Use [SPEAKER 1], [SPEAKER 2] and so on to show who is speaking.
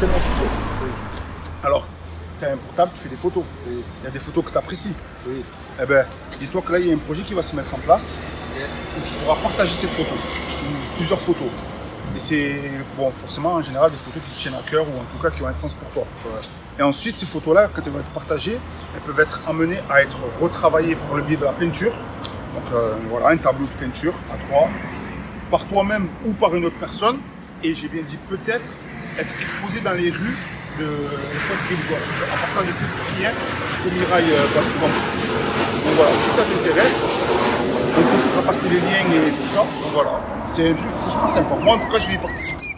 [SPEAKER 1] tellement de photos. Alors, tu as un portable, tu fais des photos. Il y a des photos que tu apprécies.
[SPEAKER 2] Oui.
[SPEAKER 1] Eh ben, dis-toi que là, il y a un projet qui va se mettre en place où tu pourras partager cette photo, ou plusieurs photos. Et c'est, bon, forcément, en général, des photos qui te tiennent à cœur ou en tout cas qui ont un sens pour toi.
[SPEAKER 2] Ouais.
[SPEAKER 1] Et ensuite, ces photos-là, quand elles vont être partagées, elles peuvent être amenées à être retravaillées par le biais de la peinture. Donc euh, voilà, un tableau de peinture à trois, par toi-même ou par une autre personne. Et j'ai bien dit peut-être être exposé dans les rues de côte rive gauche, en partant de Saint-Cyprien jusqu'au Mirail euh, Bassoucan. Donc voilà, si ça t'intéresse, on te fera passer les liens et tout ça. Donc voilà, c'est un truc pense sympa. Moi en tout cas, je vais y participer.